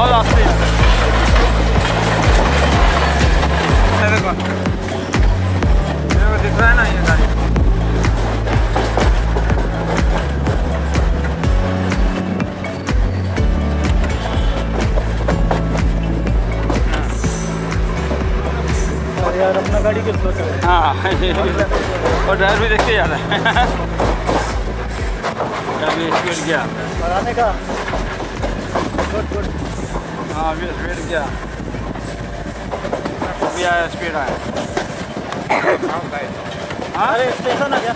है। ये देखो मेरे को दिख रहा है ना ये गाड़ी और यार अपना गाड़ी के स्लो चले हाँ? और ड्राइवर भी देखते जा रहा है अभी स्पीड गया का। Good good. हाँ स्पीड गया अभी आया स्पीड आया। हाँ अरे स्टेशन आ गया।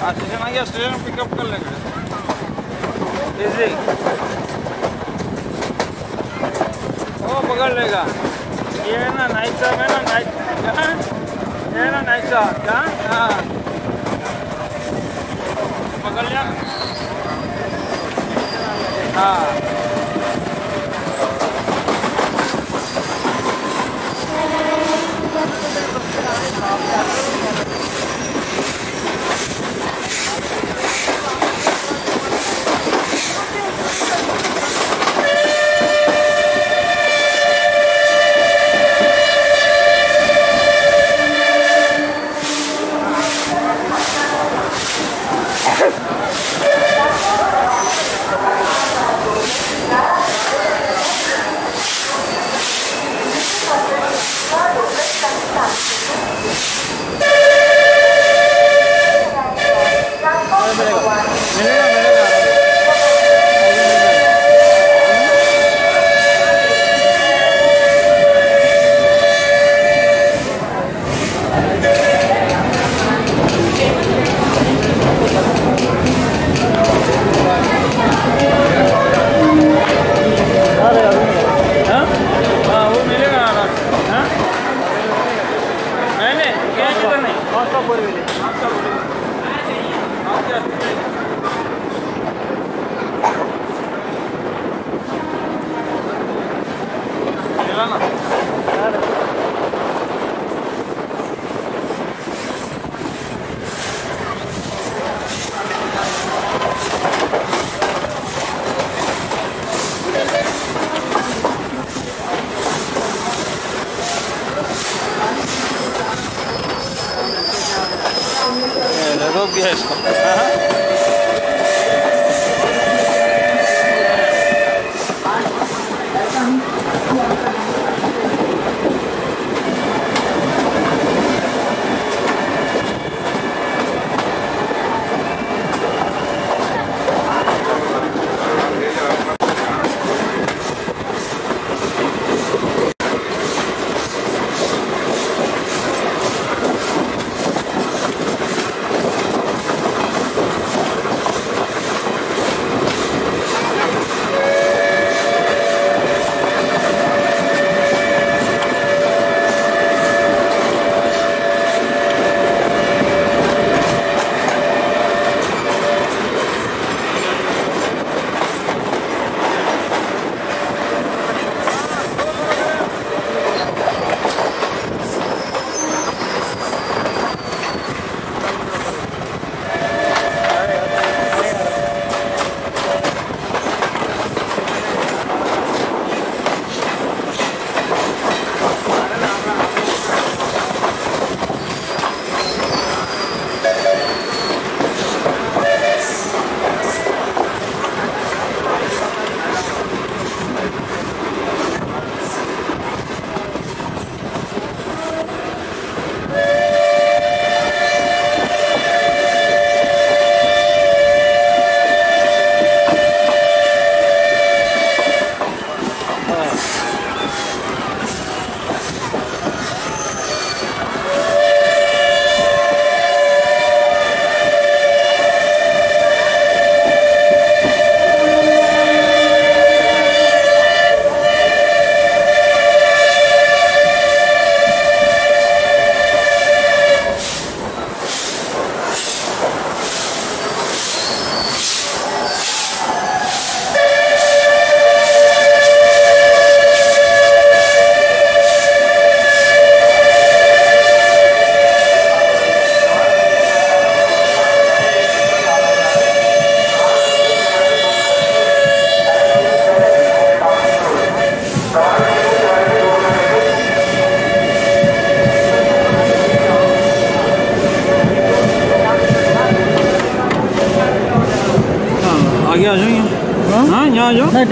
हाँ स्टेशन आ गया स्टेशन पिकअप कर लेंगे। इजी वो पकड़ लेगा। ये है ना नाइट साहब है ना नाइट हाँ? ये है ना नाइट साहब क्या हाँ। पकड़ लिया। हाँ। Yes.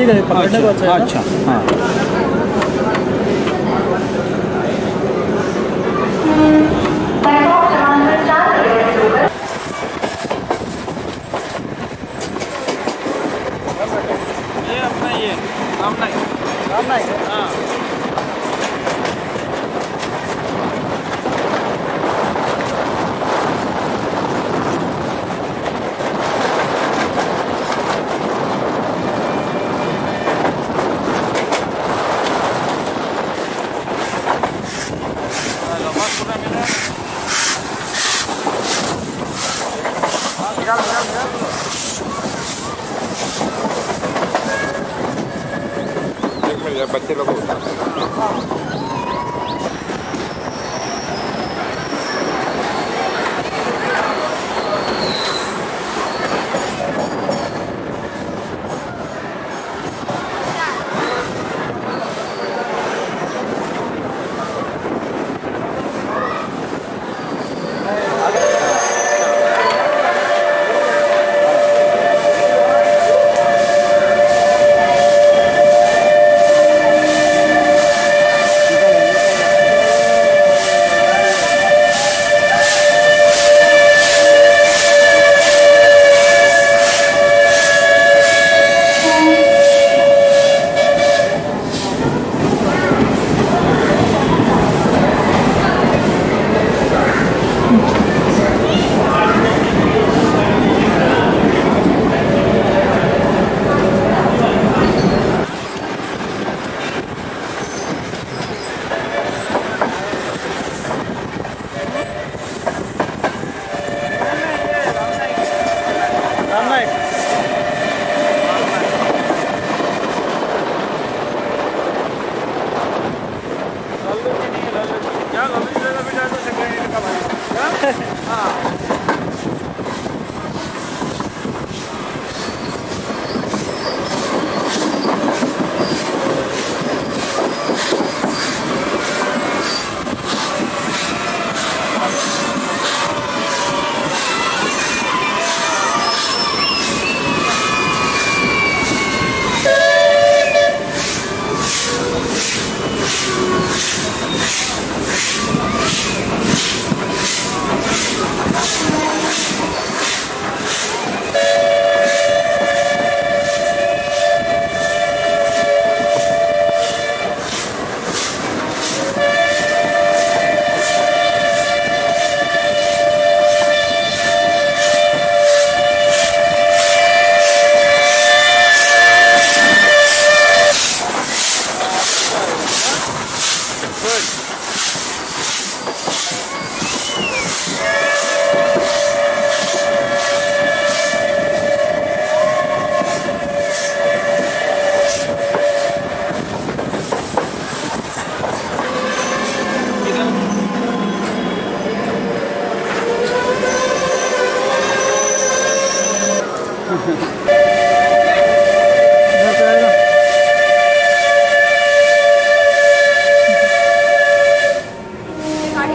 ठीक है पकड़ने को अच्छा अच्छा हाँ ये अपना ये राम नाइक राम नाइक हाँ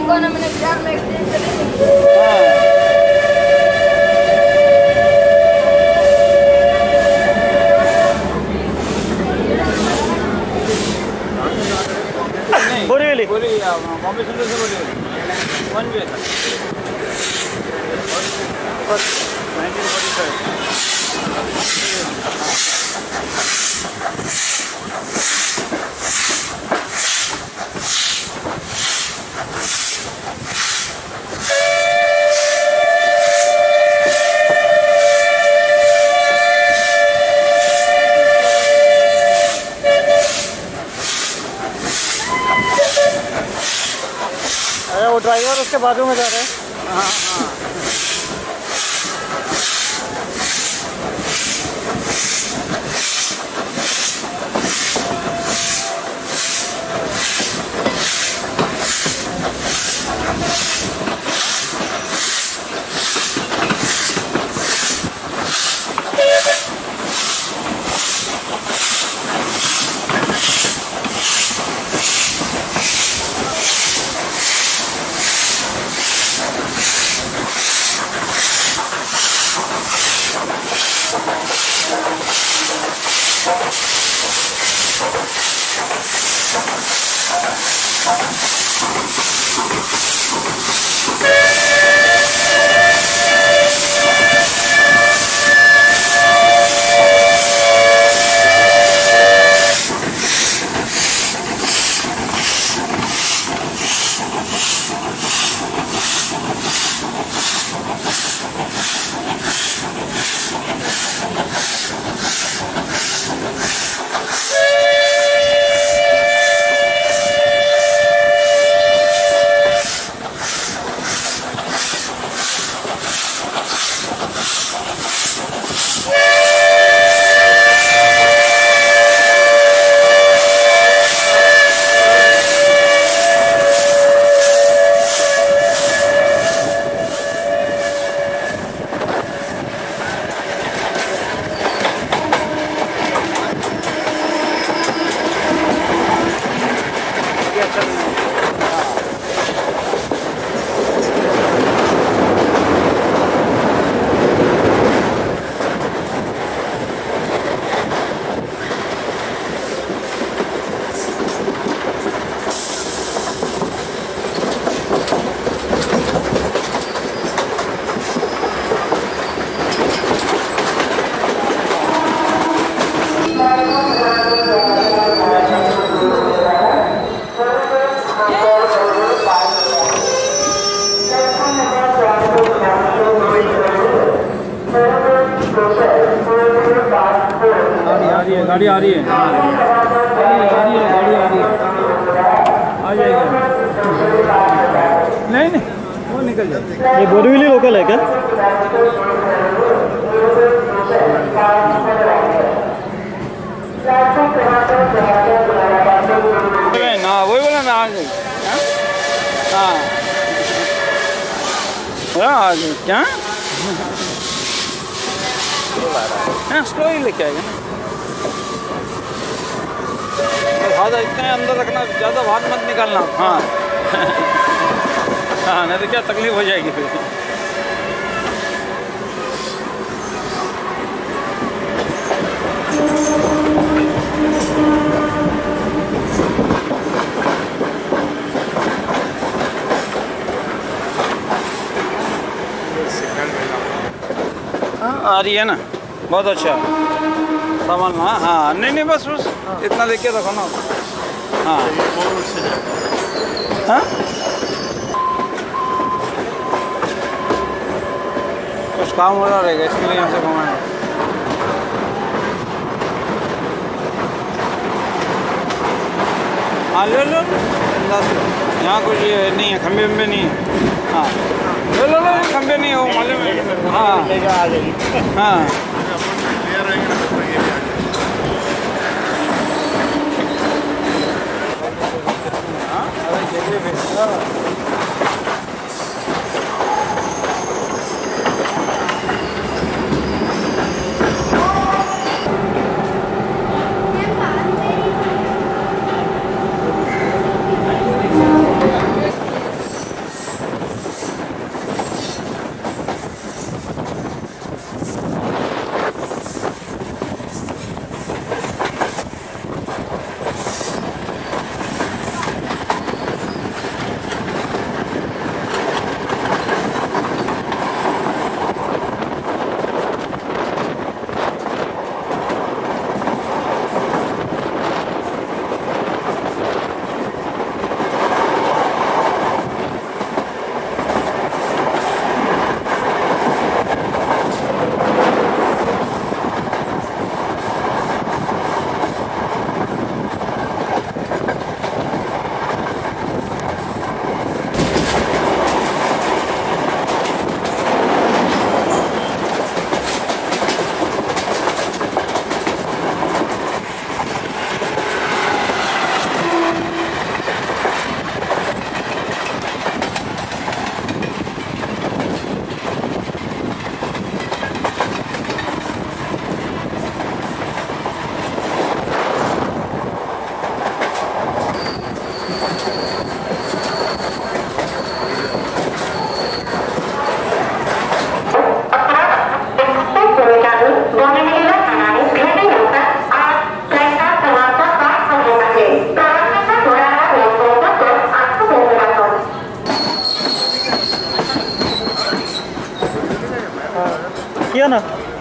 को ना मैंने कार में एक्सीडेंट बोरीवली बॉम्बे सेंट्रल से बोली वन वे था नाइनटीन फोर्टी फाइव वो ड्राइवर उसके बाजू में जा रहे हैं। हाँ है। Thank you. गाड़ी आ रही है। हाँ। आ रही है गाड़ी आ रही है। आ जाएगी नहीं नहीं वो निकल जाएगी ये बोरीवली लोकल है क्या? ना वही बोला ना आ जाएगी हाँ। हाँ आ जाएगी क्या? हाँ। ही लेके आएगा। ना इतने अंदर रखना ज़्यादा बाहर मत निकालना। हाँ। हाँ नहीं तो क्या तकलीफ़ हो जाएगी फिर। हाँ आ रही है ना। बहुत अच्छा। सामान हाँ हाँ नहीं नहीं बस बस। इतना लेके रखो ना। हाँ। हाँ। कुछ काम हो रहा रहेगा इसके लिए यहाँ से घुमाएँ। हाँ ले लो यहाँ कुछ ये नहीं है खंबे वंबे नहीं है। हाँ। ले लो लो खंबे नहीं हो मालूम है। हाँ। हाँ। किया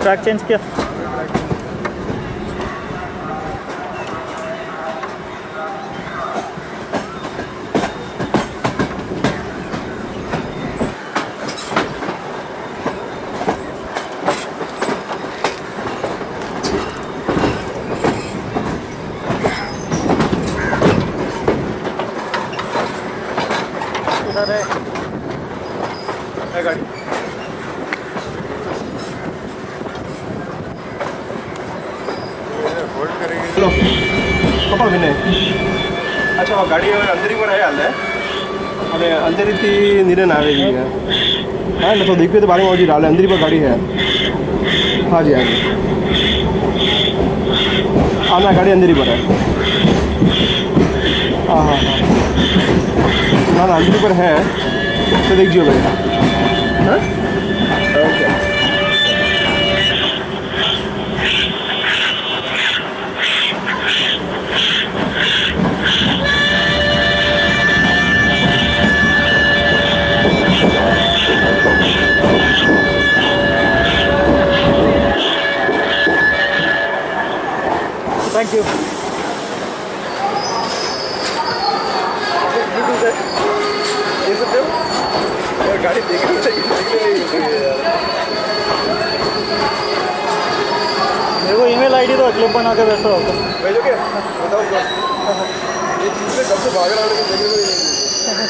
ट्रैक चेंज किया इधर है है गाड़ी होल्ड करेंगे ಹಲೋ ಪಾಪ ವಿನಯ್ ಅಚ್ಚಾ ಆ ಗಾಡಿ ಅಂದರಿ ಕೂಡ है ಅಲ್ಲೇ अरे अंदर थी नीरे ना आवेगी है हाँ ना तो देखिए तो बारे में डाले अंदर ही पर गाड़ी है हाँ जी हाँ जी हाँ ना गाड़ी अंदर ही पर है हाँ हाँ हाँ ना ना अंदर ही पर है तो देख जियो भाई हाँ देखो ईमेल आईडी तो क्लिप बना के बैठा होगा भेजोगे बताओ ये चीज़ कब से भाग रहा है?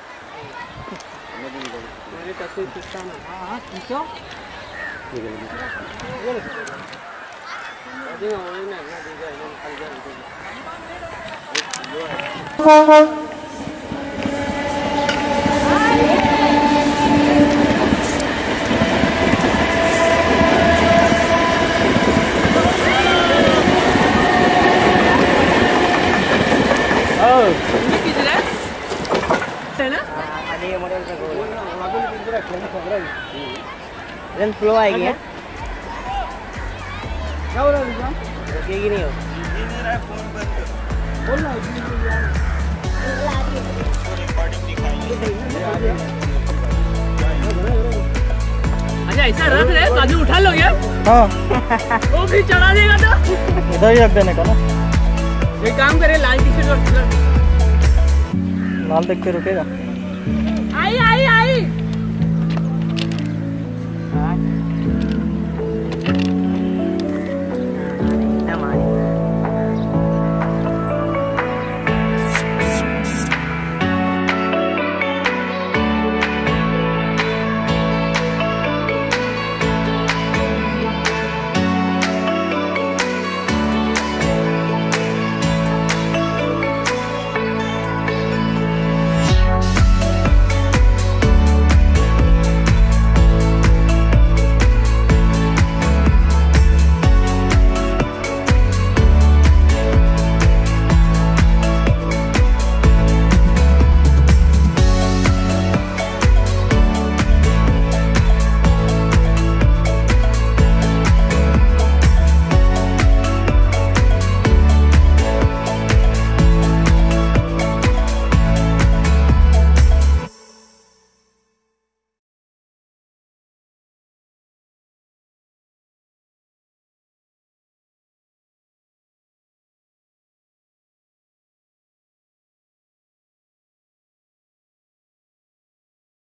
没听到，没听到，没听到。啊，你走？你跟，你跟，你跟。我这个我这个，我这个。फ्लो आएगी है क्या हो। रहा है रुकेगी नहीं हो। अच्छा ऐसा रख रहे काजू उठा लोगे हाँ। वो भी चढ़ा देगा तो। इधर ही रख देने का ना। एक काम करे लाल टी शर्ट और लाल देख के रुकेगा। right?